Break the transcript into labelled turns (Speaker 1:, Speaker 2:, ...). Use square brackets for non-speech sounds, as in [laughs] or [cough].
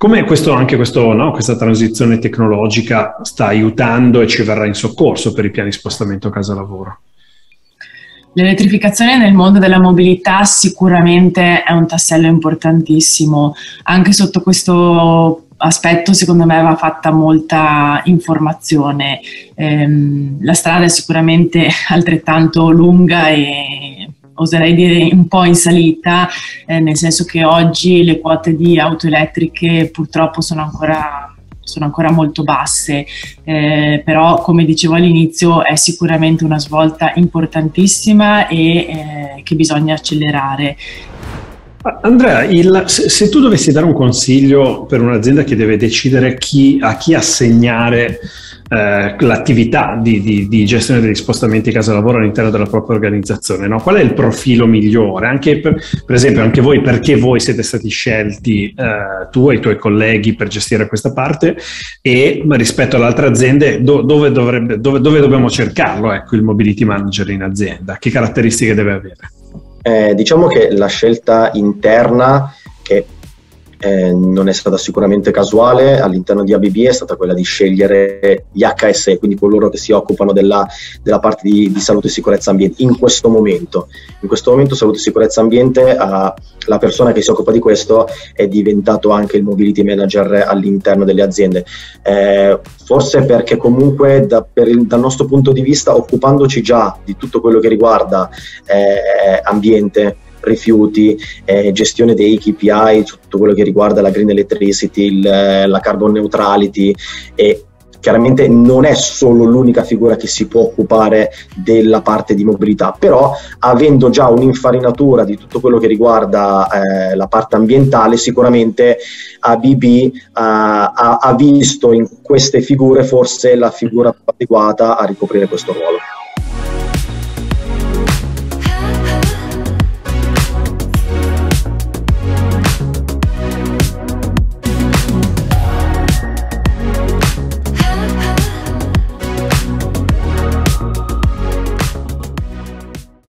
Speaker 1: Come questo, anche questo, no, questa transizione tecnologica sta aiutando e ci verrà in soccorso per i piani spostamento casa-lavoro?
Speaker 2: L'elettrificazione nel mondo della mobilità sicuramente è un tassello importantissimo, anche sotto questo aspetto secondo me va fatta molta informazione. Eh, la strada è sicuramente [laughs] altrettanto lunga e oserei dire un po' in salita, eh, nel senso che oggi le quote di auto elettriche purtroppo sono ancora sono ancora molto basse, eh, però come dicevo all'inizio è sicuramente una svolta importantissima e eh, che bisogna accelerare.
Speaker 1: Andrea, il, se, tu dovessi dare un consiglio per un'azienda che deve decidere chi, a chi assegnare eh, l'attività di, di, di, gestione degli spostamenti casa-lavoro all'interno della propria organizzazione, no? qual è il profilo migliore? Anche per, per, esempio, anche voi, perché voi siete stati scelti, eh, tu e i tuoi colleghi, per gestire questa parte e rispetto alle altre aziende, do, dove, dovrebbe, dove, dove, dobbiamo cercarlo, ecco, il mobility manager in azienda? Che caratteristiche deve avere?
Speaker 3: Eh, diciamo che la scelta interna, che eh, non è stata sicuramente casuale, all'interno di ABB è stata quella di scegliere gli HSE, quindi coloro che si occupano della, della parte di, di, salute e sicurezza ambiente in questo momento. In questo momento salute e sicurezza ambiente, uh, la persona che si occupa di questo è diventato anche il mobility manager all'interno delle aziende. Eh, forse perché comunque da, il, dal nostro punto di vista, occupandoci già di tutto quello che riguarda eh, ambiente, rifiuti, eh, gestione dei KPI, tutto quello che riguarda la green electricity, il, la carbon neutrality e chiaramente non è solo l'unica figura che si può occupare della parte di mobilità, però avendo già un'infarinatura di tutto quello che riguarda eh, la parte ambientale, sicuramente ABB eh, ha, ha visto in queste figure forse la figura più adeguata a ricoprire questo ruolo.